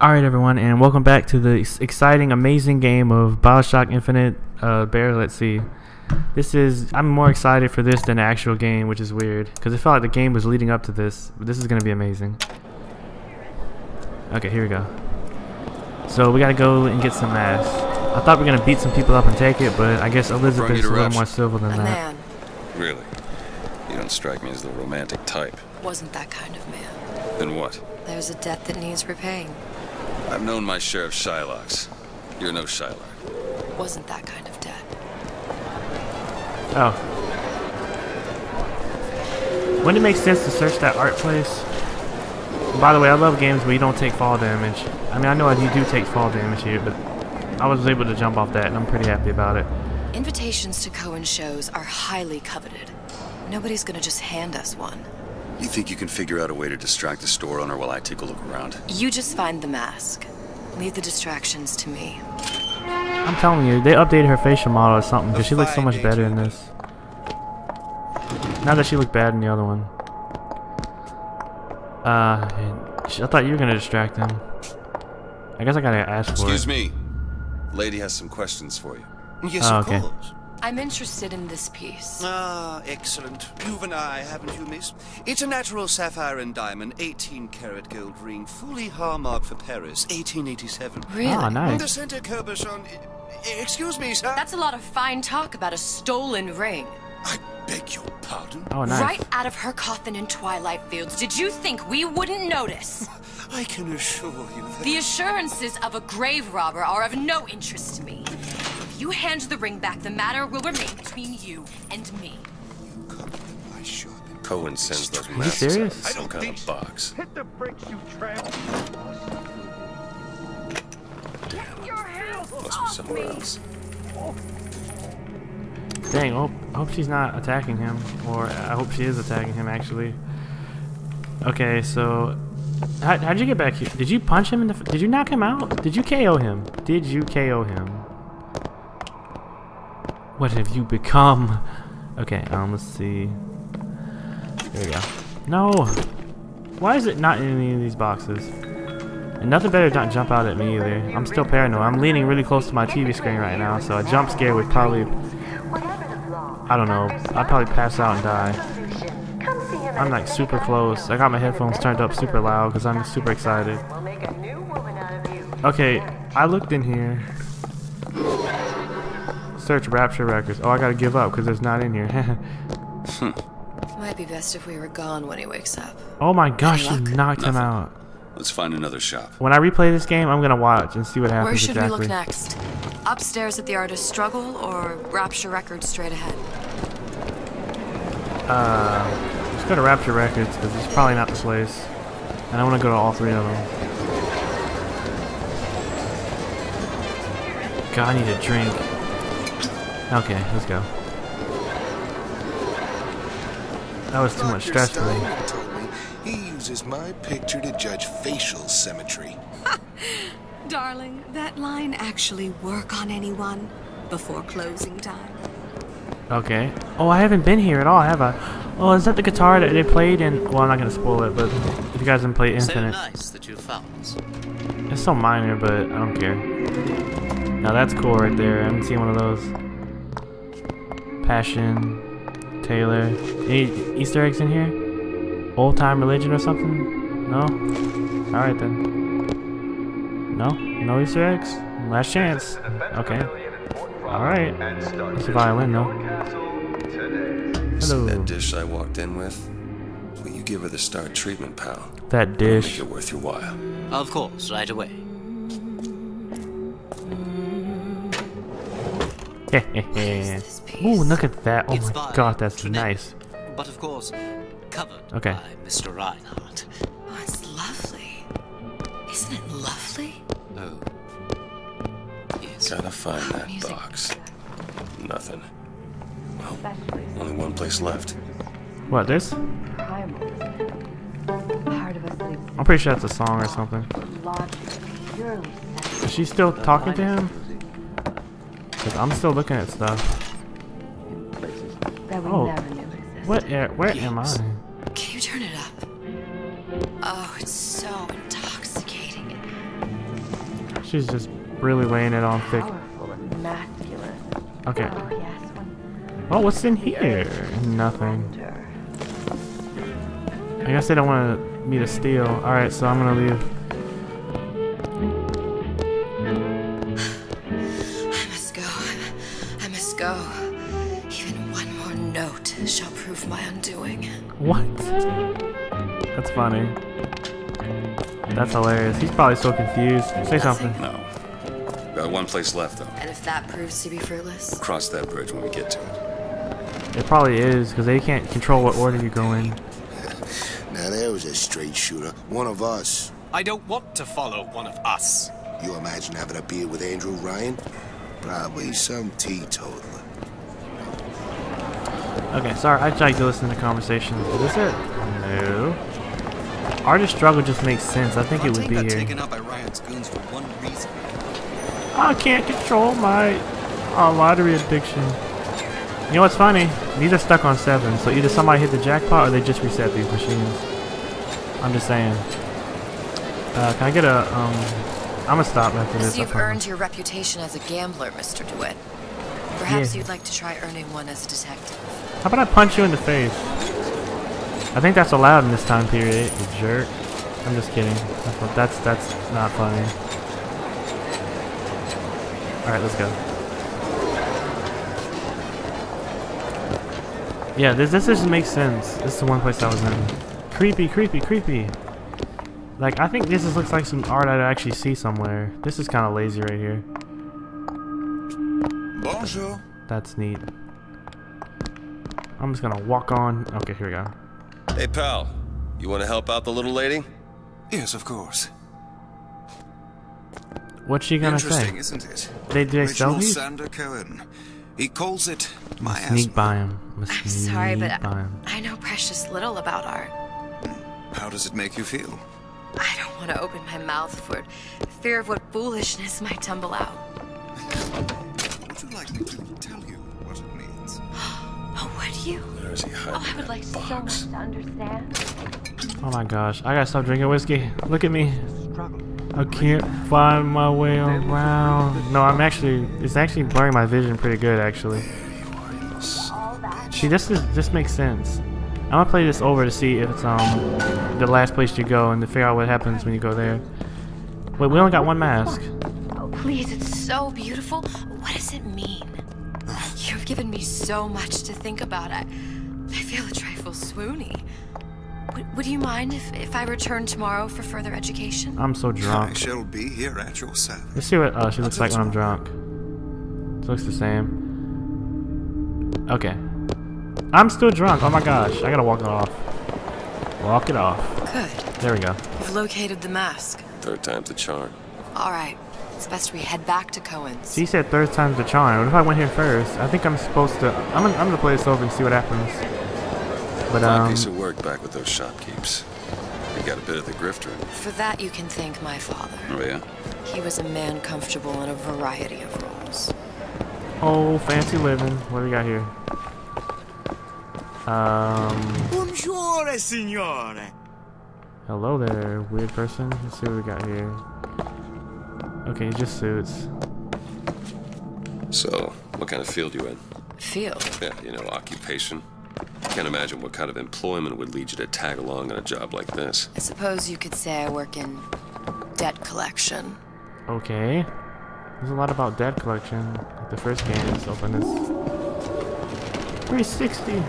Alright everyone, and welcome back to the exciting, amazing game of Bioshock Infinite uh, Bear, let's see. This is, I'm more excited for this than the actual game, which is weird. Because it felt like the game was leading up to this, but this is going to be amazing. Okay, here we go. So we gotta go and get some ass. I thought we were gonna beat some people up and take it, but I guess Elizabeth's a little more civil than A that. man Really? You don't strike me as the romantic type. wasn't that kind of man. Then what? There's a debt that needs repaying. I've known my share of Shylocks. You're no Shylock. Wasn't that kind of debt. Oh. Wouldn't it make sense to search that art place? By the way, I love games where you don't take fall damage. I mean, I know you do take fall damage here, but I was able to jump off that, and I'm pretty happy about it. Invitations to Cohen shows are highly coveted. Nobody's gonna just hand us one. You think you can figure out a way to distract the store owner while I take a look around? You just find the mask. Leave the distractions to me. I'm telling you, they updated her facial model or something, because she looks so much better in this. Not that she looked bad in the other one. Uh, I thought you were gonna distract him. I guess I gotta ask for Excuse it. me. Lady has some questions for you. Yes, Oh, of okay. course. I'm interested in this piece. Ah, excellent. You've an eye, haven't you, miss? It's a natural sapphire and diamond, 18 karat gold ring, fully hallmark for Paris, 1887. Really? The nice. center cabochon. Excuse me, sir. That's a lot of fine talk about a stolen ring. I beg your pardon. Oh, nice. Right out of her coffin in Twilight Fields. Did you think we wouldn't notice? I can assure you that. The assurances of a grave robber are of no interest to me. If you hand the ring back, the matter will remain between you and me. come to my shop and Cohen sends those you masks serious? out in some kind of box. Hit the brakes, you tramp! Must be somewhere else. Dang, I hope, I hope she's not attacking him. Or I hope she is attacking him, actually. Okay, so... How, how'd you get back here? Did you punch him in the... Did you knock him out? Did you KO him? Did you KO him? What have you become? Okay, um, let's see. There we go. No! Why is it not in any of these boxes? And nothing better not jump out at me either. I'm still paranoid. I'm leaning really close to my TV screen right now, so a jump scare would probably I don't know. I'd probably pass out and die. I'm like super close. I got my headphones turned up super loud because I'm super excited. Okay, I looked in here. Search Rapture Records. Oh, I gotta give up because it's not in here. Might be best if we were gone when he wakes up. oh my gosh, you luck? knocked him out. Let's find another shop. When I replay this game, I'm gonna watch and see what happens Where should exactly. we look next? Upstairs at the Artist Struggle or Rapture Records straight ahead? Uh, let's go to Rapture Records because it's probably not the place. And I want to go to all three of them. God, I need a drink. Okay, let's go. That was too much stress for me. Me he uses my picture to judge facial symmetry. Darling, that line actually work on anyone before closing time. Okay. Oh, I haven't been here at all, have I? Oh, is that the guitar that they played in? Well, I'm not gonna spoil it, but if you guys haven't played So Infinite, nice that you found us. it's so minor, but I don't care. Now that's cool right there. I haven't seen one of those. Passion, Taylor. Any Easter eggs in here? Old time religion or something? No. All right then. No, no Easter eggs. Last chance. Okay. All right. It's a violin though. See Hello. that dish I walked in with? Will you give her the star treatment, pal? That dish. Make dish. it worth your while. Of course, right away. this piece? Ooh, look at that. Oh It's my god, that's Trinette. nice. But of course, covered Okay. by Mr. Reinhardt. Gotta find that music. box. Nothing. Well, only one place left. What, this? primal. Part of us that exists I'm pretty sure that's a song or something. logic, purely sensual. Is she still talking to him? Cause I'm still looking at stuff. Oh. never knew existed. What? Where am I? Can you turn it up? Oh, it's so intoxicating. She's just really laying it on thick. Powerful and masculine. Okay. Oh, yes. When Oh, what's in here? Nothing. I guess they don't want me to steal. Alright, so I'm gonna leave. I must go. I must go. Even one more note shall prove my undoing. What? That's funny. That's hilarious. He's probably so confused. Say something. No. Got one place left, though. And if that proves to be fruitless, Cross that bridge when we get to it. It probably is, because they can't control what order you go in. Now there was a straight shooter, one of us. I don't want to follow one of us. You imagine having a beer with Andrew Ryan? Probably some teetotaler. Okay, sorry, I tried to listen to the conversation. Is this it? No. Artist struggle just makes sense. I think it would be got here. taken out by Ryan's goons for one reason. I can't control my uh, lottery addiction. You know what's funny? These are stuck on seven, so either somebody hit the jackpot or they just reset these machines. I'm just saying. Uh, can I get a, um, I'm gonna stop after this. you've earned your reputation as a gambler, Mr. DeWitt. Perhaps Yeah. you'd like to try earning one as a detective. How about I punch you in the face? I think that's allowed in this time period, you jerk. I'm just kidding. That's that's, that's not funny. Alright, let's go. Yeah, this, this just makes sense. This is the one place I was in. Creepy, creepy, creepy. Like, I think this is, looks like some art I'd actually see somewhere. This is kind of lazy right here. Bonjour. That's neat. I'm just gonna walk on. Okay, here we go. Hey, pal. You want to help out the little lady? Yes, of course. What's she gonna Interesting, say? isn't it? They do they sell Reginald these? Sander Cohen. He calls it my Sneak by him. I'm sorry, but by him. I know precious little about art. How does it make you feel? I don't want to open my mouth for fear of what foolishness might tumble out. Would you like me to tell you what it means? Oh, would you? Where is he hiding Oh, I would that like so much box? to understand. Oh my gosh, I gotta stop drinking whiskey. Look at me. I can't find my way around. No, I'm actually, it's actually blurring my vision pretty good actually. See, this is, this makes sense. I'm gonna play this over to see if it's um the last place you go and to figure out what happens when you go there. Wait, we only got one mask. Oh, please, it's so beautiful. What does it mean? You've given me so much to think about. I, I feel a trifle swoony. Would, would you mind if, if I return tomorrow for further education? I'm so I drunk. shall be here at your service. Let's see what uh, she looks I'll like when I'm drunk. She looks the same. Okay. I'm still drunk. Oh my gosh. I gotta walk it off. Walk it off. Good. There we go. You've located the mask. Third time's the charm. All right. It's best we head back to Cohen's. She said third time's the charm. What if I went here first? I think I'm supposed to. I'm gonna, I'm gonna play this over and see what happens. But Fine um, piece of work back with those shopkeepers. You got a bit of the grifter in. For that, you can thank my father. Oh, yeah? He was a man comfortable in a variety of roles. oh, fancy living. What do we got here? Um, Bonjour, signore. hello there, weird person. Let's see what we got here. Okay, just suits. So, what kind of field you in? Field. Yeah, you know, occupation. Can't imagine what kind of employment would lead you to tag along on a job like this. I suppose you could say I work in debt collection. Okay. There's a lot about debt collection. The first game is open this. 360.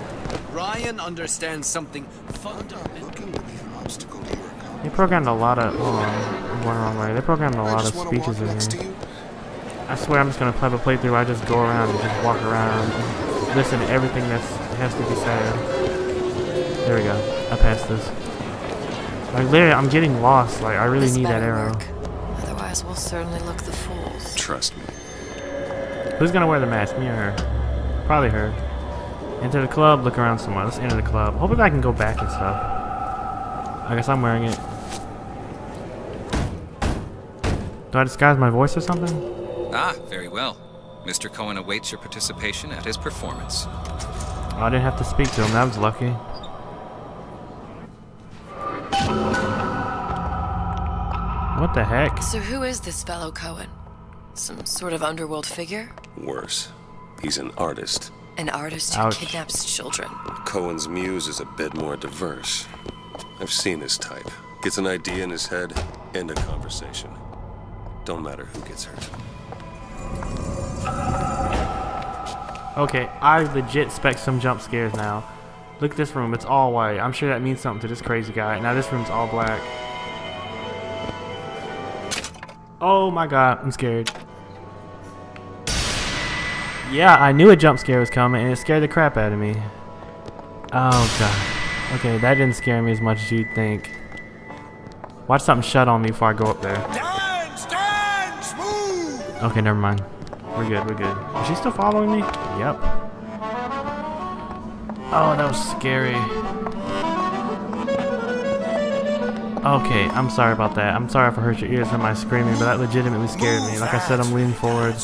Ryan understands something fundamental. Looking to be an obstacle to your account. They programmed a lot of. Hold on, I'm going the wrong way. They programmed a lot of just want to walk speeches in here. I swear I'm just gonna play a playthrough. I just go around and just walk around, and listen to everything that has to be said. There we go. I passed this. Like literally, I'm getting lost. Like I really This need that arrow. work. Otherwise, we'll certainly look the fools. Trust me. Who's gonna wear the mask? Me or her? Probably her. Enter the club. Look around somewhere. Let's enter the club. Hopefully I can go back and stuff. I guess I'm wearing it. Do I disguise my voice or something? Ah, very well. Mr. Cohen awaits your participation at his performance. Oh, I didn't have to speak to him. That was lucky. What the heck? So who is this fellow Cohen? Some sort of underworld figure? Worse, he's an artist. An artist who kidnaps children. Cohen's muse is a bit more diverse. I've seen his type. Gets an idea in his head, end a conversation. Don't matter who gets hurt. Okay, I legit expect some jump scares now. Look at this room, it's all white. I'm sure that means something to this crazy guy. Now this room's all black. Oh my god, I'm scared. Yeah, I knew a jump scare was coming and it scared the crap out of me. Oh god. Okay, that didn't scare me as much as you'd think. Watch something shut on me before I go up there. Dance, dance, move! Okay, never mind. We're good, we're good. Is she still following me? Yep. Oh, that was scary. Okay, I'm sorry about that. I'm sorry if I hurt your ears from my screaming, but that legitimately scared me. Like I said, I'm leaning forward.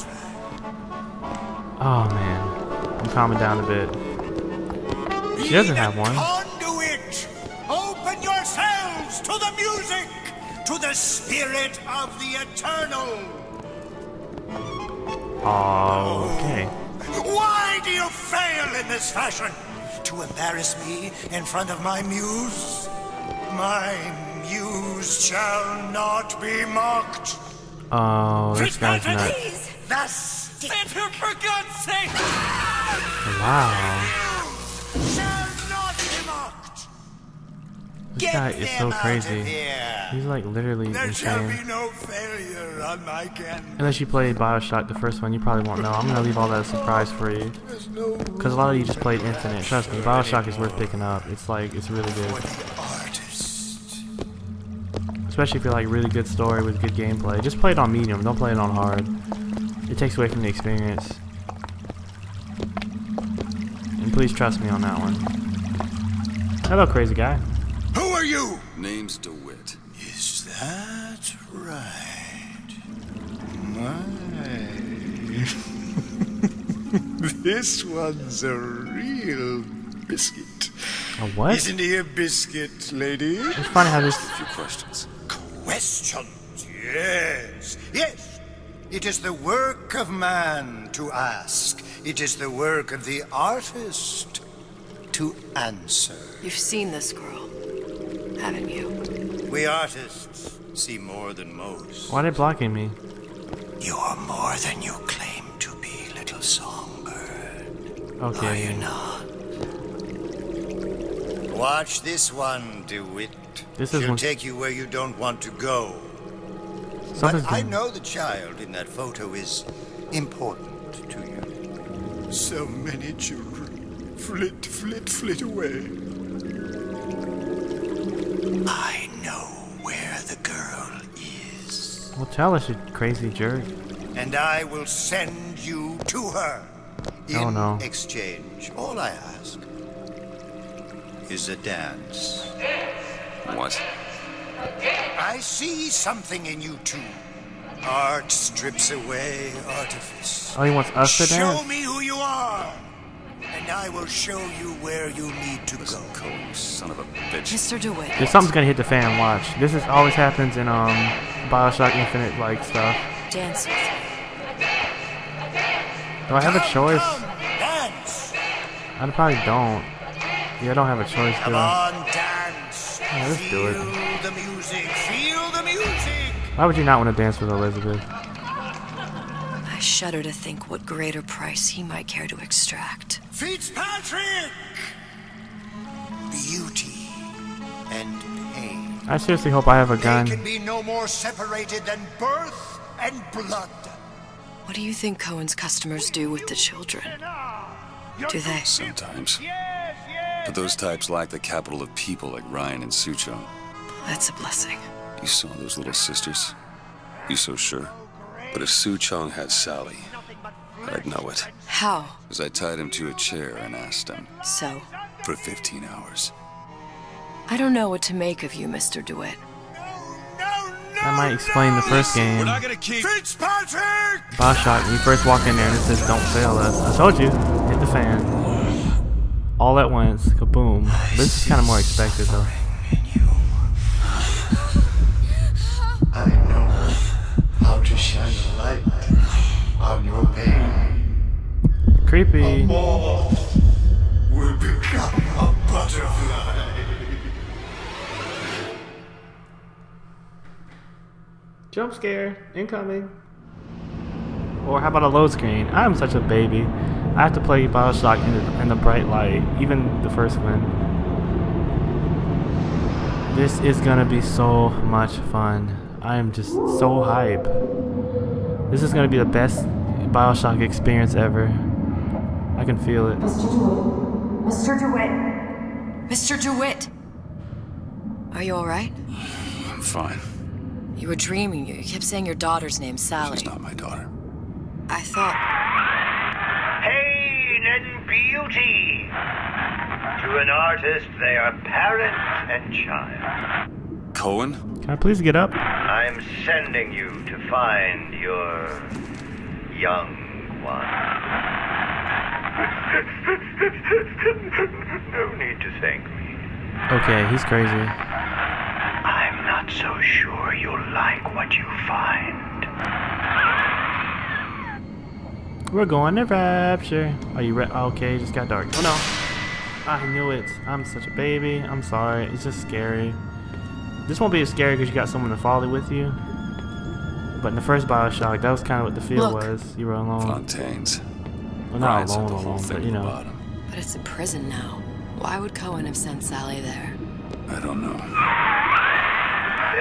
Oh, man. I'm calming down a bit. She doesn't have one. Open yourselves to the music! To the spirit of the eternal! Okay. Why do you fail in this fashion? To embarrass me in front of my muse? My muse shall not be mocked. Oh, this guy's nuts. The stick. For God's sake! Wow. Shall not be mocked. This guy is so crazy. He's like literally There insane. no failure on my. Unless you played Bioshock, the first one, you probably won't know. I'm gonna leave all that as a surprise for you. Because a lot of you just played Infinite. Trust me, Bioshock is worth picking up. It's like, it's really good. Especially if you like really good story with good gameplay. Just play it on medium, don't play it on hard. It takes away from the experience. And please trust me on that one. Hello, crazy guy. Who are you? Name's DeWitt. Is that right? My. this one's a real biscuit. A what? Isn't he a biscuit, lady? It's funny how this. A few questions. Questions, yes, yes. It is the work of man to ask. It is the work of the artist to answer. You've seen this girl, haven't you? We artists see more than most. Why are they blocking me? You are more than you claim to be, little songbird. Are Okay. you not? Watch this one, DeWitt. This is She'll one- take you where you don't want to go. Something's but I been- know the child in that photo is important to you. So many children flit, flit, flit away. I know where the girl is. Well, tell us, you crazy jerk. And I will send you to her. Oh, in Oh, no. exchange, all I ask is a dance. What? I see something in you two. Art strips away artifice. Oh, he wants us to Show dance? Show me who you are, and I will show you where you need to go. Cohen, son of a bitch. Mr. DeWitt. There's something's gonna hit the fan. Watch. This is always happens in um Bioshock Infinite like stuff. Dance with me. Do I have a choice? Dance. I probably don't. Yeah, I don't have a choice. Come Do I? on, dance. Yeah, let's do it. The music. Feel the music. Why would you not want to dance with Elizabeth? I shudder to think what greater price he might care to extract. Fitzpatrick. Beauty and pain. I seriously hope I have a gun. They gun. can be no more separated than birth and blood. What do you think Cohen's customers do with the children? Do they? Sometimes. But those types lack the capital of people like Ryan and Suchong. That's a blessing. You saw those little sisters? You so sure? But if Suchong had Sally, I'd know it. How? As I tied him to a chair and asked him So? for 15 hours. I don't know what to make of you, Mr. DeWitt. That might explain the first game. gonna keep. Fitzpatrick! Bioshock, when you first walk in there and it says don't fail us. I told you, hit the fan. All at once, kaboom. This is kind of more expected though. shine light on your pain. Creepy. A moth will become a butterfly. Jump scare incoming. Or how about a load screen? I'm such a baby. I have to play Bioshock in the, in the bright light, even the first one. This is gonna be so much fun. I am just so hype. This is gonna be the best Bioshock experience ever. I can feel it. Mr. DeWitt. Mr. DeWitt. Are you alright? I'm fine. You were dreaming. You kept saying your daughter's name, Sally. She's not my daughter. I thought. Pain and beauty. To an artist, they are parent and child. Cohen? Can I please get up? I'm sending you to find your young one. no need to thank me. Okay, he's crazy. I'm not so sure you'll like what you find. We're going to Rapture. Are you re- Okay, it just got dark. Oh no. I knew it. I'm such a baby. I'm sorry. It's just scary. This won't be as scary because you got someone to follow with you. But in the first Bioshock, that was kind of what the feel Look. was. You were alone. Fontaine's. Well, not Ryan alone, alone, but you know. But it's a prison now. Why would Cohen have sent Sally there? I don't know.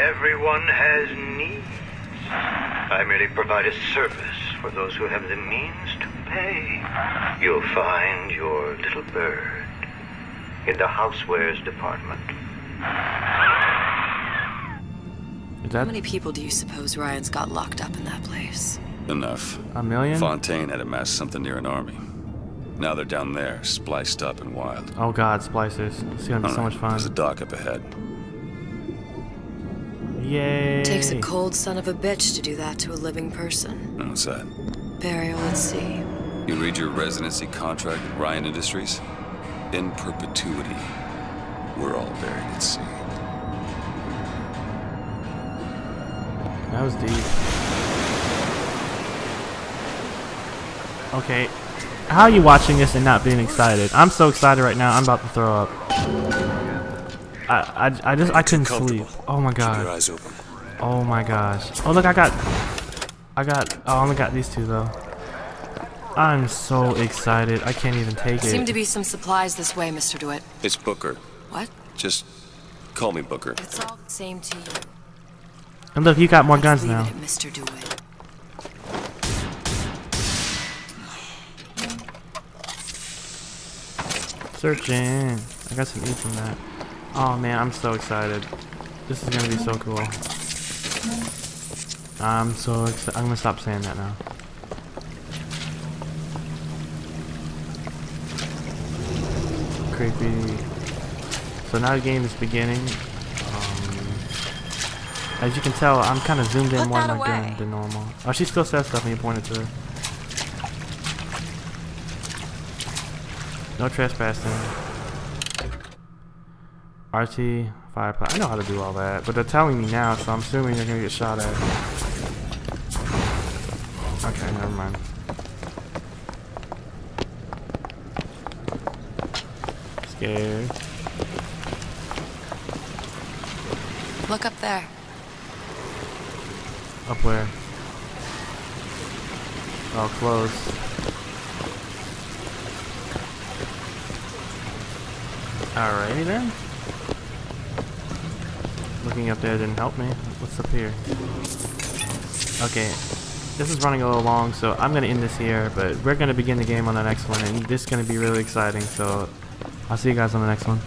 Everyone has needs. I merely provide a service for those who have the means to pay. You'll find your little bird in the housewares department. Is How many people do you suppose Ryan's got locked up in that place? Enough. a million? Fontaine had amassed something near an army. Now they're down there, spliced up and wild. Oh god, splicers. It's gonna be so Alright, much fun. There's a dock up ahead. Yay! Takes a cold son of a bitch to do that to a living person. What's that? Burial at sea. You read your residency contract with Ryan Industries? In perpetuity, we're all buried at sea. That was deep. Okay. How are you watching this and not being excited? I'm so excited right now. I'm about to throw up. I, I, I just I couldn't sleep. Oh my god. Oh my gosh. Oh look, I got, I got. Oh, I only got these two though. I'm so excited. I can't even take it. Seem to be some supplies this way, Mr. DeWitt. It's Booker. What? Just call me Booker. It's all the same to you. And look, you got more guns now. Mr. DeWitt. Searching. I got some meat from that. Oh man, I'm so excited. This is gonna be so cool. I'm so excited. I'm gonna stop saying that now. Creepy. So now the game is beginning. As you can tell, I'm kind of zoomed in Put more on my gun than normal. Oh, she still says stuff when you point it to her. No trespassing. RT, fire I know how to do all that, but they're telling me now, so I'm assuming they're gonna get shot at. Okay, never mind. Scared. Look up there. Up where? Oh, close. Alrighty then. Looking up there didn't help me. What's up here? Okay, this is running a little long, so I'm gonna end this here, but we're gonna begin the game on the next one, and this is gonna be really exciting, so I'll see you guys on the next one.